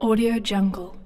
Audio Jungle.